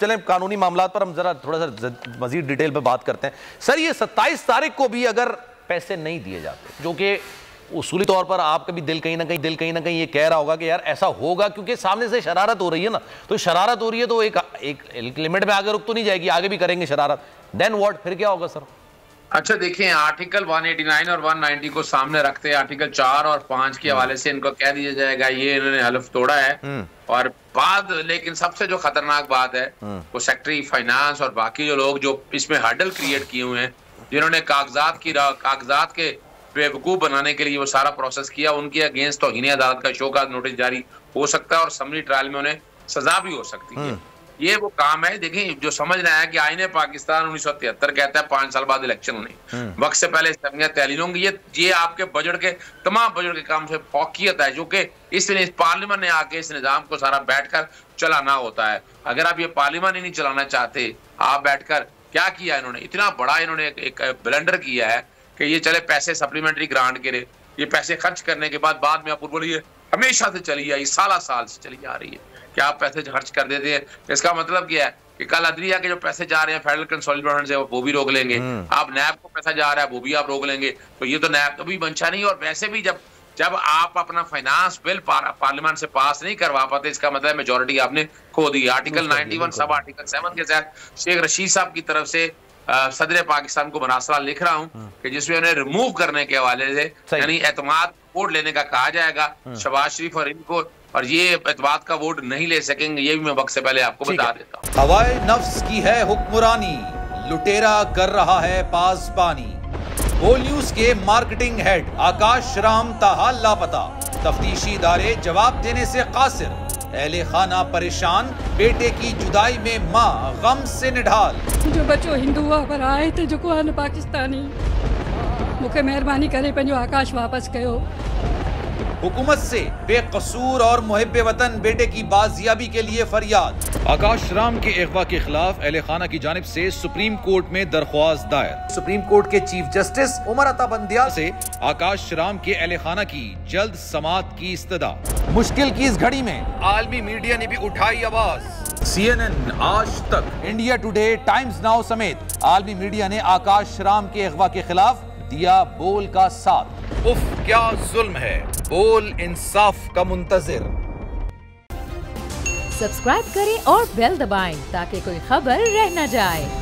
चले, कानूनी मामला पर हम जरा थोड़ा सा मजीद डिटेल में बात करते हैं। सर, ये 27 तारीख को भी अगर पैसे नहीं दिए जाते, जो कि उसूली तौर पर आपका भी दिल कहीं ना कहीं, दिल कहीं ना कहीं ये कह रहा होगा कि यार ऐसा होगा, क्योंकि सामने से शरारत हो रही है ना तो शरारत हो रही है तो एक एक लिमिट में आगे रुक तो नहीं जाएगी, आगे भी करेंगे शरारत। देन वॉट फिर क्या होगा, सर? अच्छा देखिए आर्टिकल 189 और 190 को सामने रखते हैं आर्टिकल चार और पाँच के हवाले से इनको कह दिया जाएगा ये इन्होंने हलफ तोड़ा है हम्म। और बाद लेकिन सबसे जो खतरनाक बात है हम्म। वो सेक्रेटरी फाइनेंस और बाकी जो लोग जो इसमें हर्डल क्रिएट किए हुए हैं जिन्होंने कागजात की कागजात के बेवकूफ़ बनाने के लिए वो सारा प्रोसेस किया उनके अगेंस्ट तो अदालत का शो का नोटिस जारी हो सकता है और समरी ट्रायल में उन्हें सजा भी हो सकती है हम्म। ये वो काम है देखिए जो समझ रहे हैं कि आईने पाकिस्तान उन्नीस सौ तिहत्तर कहता है पाँच साल बाद इलेक्शन होने। हम्म। वक्त से पहले तैलीन होंगी। ये ये आपके बजट के तमाम बजट के काम से फौकियत है जो कि इस पार्लियामेंट ने आके इस निज़ाम को सारा बैठकर चलाना होता है। अगर आप ये पार्लियामेंट ही नहीं चलाना चाहते आप बैठकर क्या किया इन्होंने? इतना बड़ा इन्होंने एक ब्लेंडर किया है कि ये चले पैसे सप्लीमेंट्री ग्रांट के लिए। ये पैसे खर्च करने के बाद बाद में आप बोलिए हमेशा से चली आई साल साल से चली आ रही है। कि आप पैसे खर्च कर देते हैं? इसका मतलब क्या है कि कल अदलिया के जो पैसे जा रहे हैं फेडरल कंसोलिडेशन से वो भी रोक लेंगे। हम्म। आप नैब को पैसा जा रहा है वो भी आप रोक लेंगे। तो ये तो नैब तो भी मंशा नहीं और वैसे भी जब जब आप अपना फाइनेंस बिल पार्लियामेंट से पास नहीं करवा पाते इसका मतलब मेजोरिटी आपने खो दी। आर्टिकल 91 सब आर्टिकल 7 के तहत शेख रशीद साहब की तरफ़ से सदर पाकिस्तान को मनासरा लिख रहा हूँ। हम्म। कि जिसमें उन्हें रिमूव करने के हवाले से यानी एतमाद वोट लेने का कहा जाएगा हम्म। शबाज शरीफ और इनको और ये एतबाद का वोट नहीं ले सकेंगे ये भी मैं वक्त से पहले आपको बता देता हूँ। हवाए नफ्स की है हुक्मरानी लुटेरा कर रहा है पास पानी। बोल न्यूज़ के मार्केटिंग हेड आकाश राम ताहा लापता। तफ्तीशी इदारे जवाब देने से कासिर। अहले खाना परेशान बेटे की जुदाई में माँ गम से निढाल। जो बच्चों हिंदू पर आए थे जो पाकिस्तानी। मुखे मेहरबानी करे पंहिंजो आकाश वापस कयो हुकूमत से बेकसूर और मुहब वतन बेटे की बाजियाबी के लिए फरियाद। आकाश राम के अगवा के खिलाफ अहल खाना की जानब से सुप्रीम कोर्ट में दरख्वास्त दायर। सुप्रीम कोर्ट के चीफ जस्टिस उमर अता बंदिया से आकाश राम के अहल खाना की जल्द समात की इस्तदा। मुश्किल की इस घड़ी में आलमी मीडिया ने भी उठाई आवाज़। सी एन एन आज तक इंडिया टुडे टाइम्स नाउ समेत आलमी मीडिया ने आकाश राम के अगवा के खिलाफ दिया बोल का साथ। उफ क्या जुल्म है। बोल इंसाफ का मुंतजर। सब्सक्राइब करें और बेल दबाएँ ताकि कोई खबर रह न जाए।